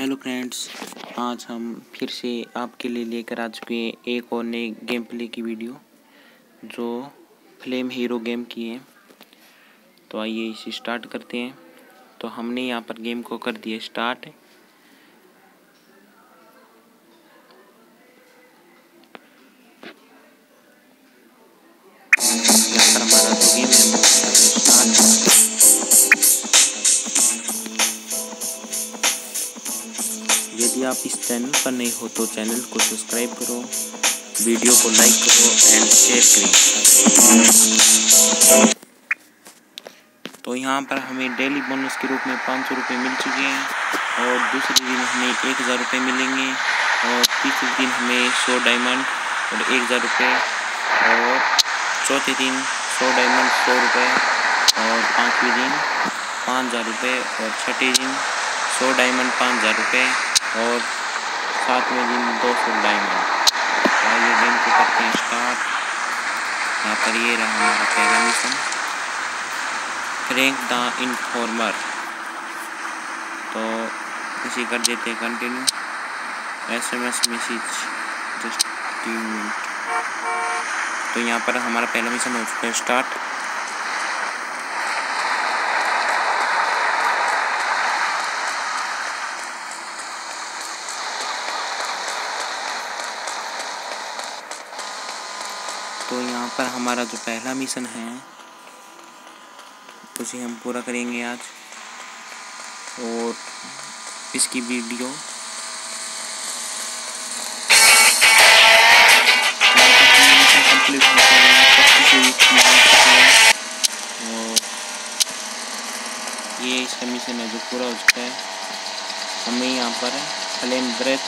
Hello friends आज हम फिर से आपके लिए लेकर आ चुके हैं एक और नई गेम प्ले की वीडियो जो फ्लेम हीरो गेम की है। तो आइए इसे स्टार्ट करते हैं। तो हमने यहाँ पर गेम को कर दिया स्टार्ट यदि आप इस चैनल पर नहीं हो तो चैनल को सब्सक्राइब करो, वीडियो को लाइक करो एंड शेयर करें। तो यहाँ पर हमें डेली बोनस के रूप में पाँच सौ रुपये मिल चुके हैं और दूसरे दिन हमें एक हज़ार रुपये मिलेंगे और तीसरे दिन हमें सौ डायमंड और एक हज़ार रुपये और चौथे दिन सौ डायमंड सौ रुपये और पाँचवें दिन पाँच हज़ार रुपये और छठे दिन सौ डायमंड पाँच हज़ार रुपये। और सातवें दिन दो सौ डायमंड। आइए गेम को करते हैं स्टार्ट। यहाँ पर ये रहा हमारा पहला मिशन। रैंक द इन्फॉर्मर तो इसी कर देते हैं continue S M S message just तो यहाँ पर हमारा पहला मिशन हो चुका है स्टार्ट तो यहाँ पर हमारा जो पहला मिशन है, उसे हम पूरा करेंगे आज। और इसकी वीडियो और ये इसका मिशन है जो पूरा हो चुका है। हमें यहाँ पर फ्लेम ब्रेथ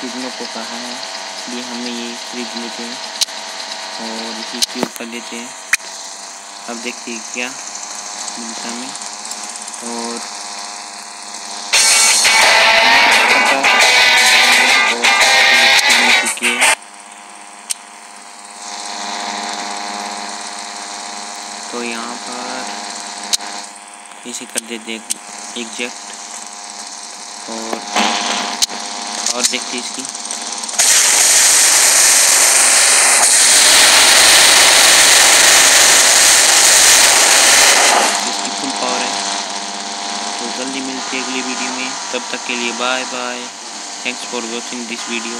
खरीदने को कहा है। इसलिए हमें ये खरीद लेते हैं और इसी क्यूब कर लेते हैं। अब देखते हैं क्या मिलता में और तो यहाँ पर इसे कर देते हैं एग्जैक्ट और और देखते इसकी जल्दी मिलते हैं अगली वीडियो में। तब तक के लिए bye bye thanks for watching this video